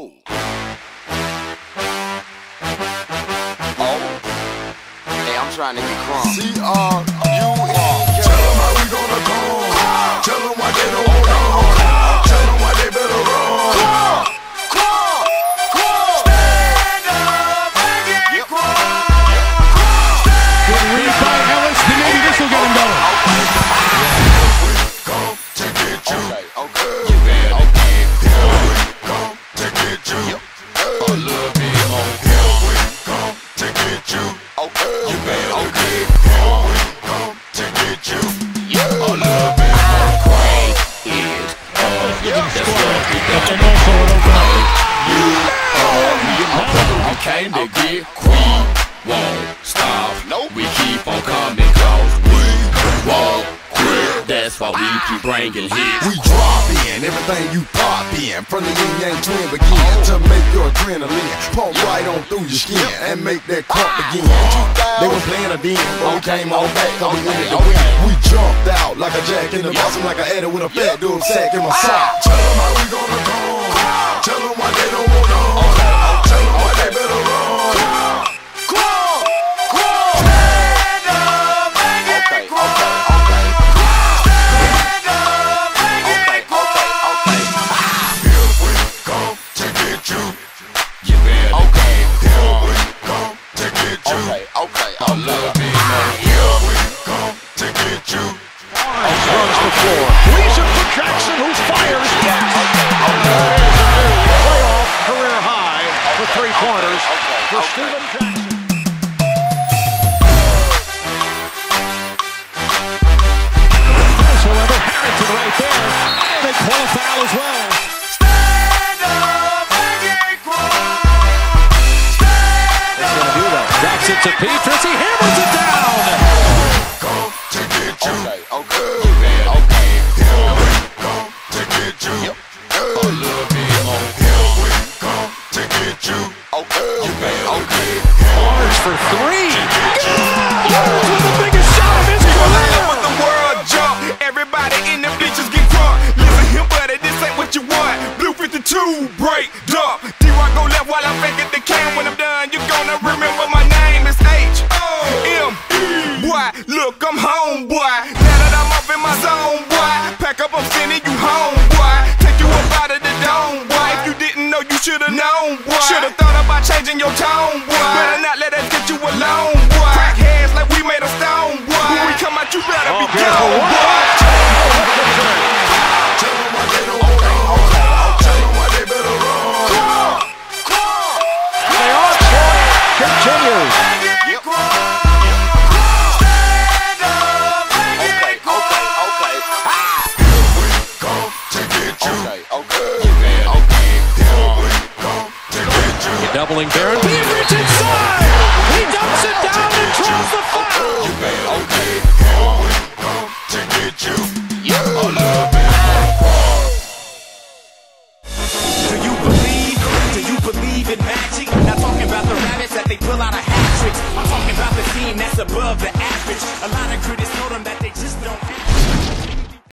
Oh. Oh. Hey, I'm trying to get crunk. C-R-U-N-K. Tell them how we gonna come. Tell them why they don't But also it opened up. We came to get queen, won't stop. Nope. We keep on coming why we keep bringing hits. We drop in everything you pop in from the yin yang twin begin to make your adrenaline pump right on through your skin and make that crump begin. They were playing a then, but we came on back cause we wanted to win. We jumped out like a jack in the box, I'm like an adder with a fat dude sack in my sock. Tell them how we gonna come. Tell them why they don't want Runs the floor. Leaves it for Jackson, who fires. Playoff career high for three pointers for Stephen Jackson. Yes, however, Harrington right there. And they call a foul as well. He's going to do that. Drops it to Biedrins. He hammers for three. Barnes with the biggest shot of his career. with the world jump. Everybody in the bleachers get drunk. Listen here, buddy, this ain't what you want. Blue 52, break, dump. D-Rock go left while I fake at the can. When I'm done, you gonna remember my name is H O M E. Boy, look, I'm home, boy. Now that I'm up in my zone, boy. Pack up, I'm sending you home, boy. Take you up out of the dome, boy. If you didn't know, you should've known, boy. Should've thought about changing your tone, boy. Doubling Baron. Biedrins inside.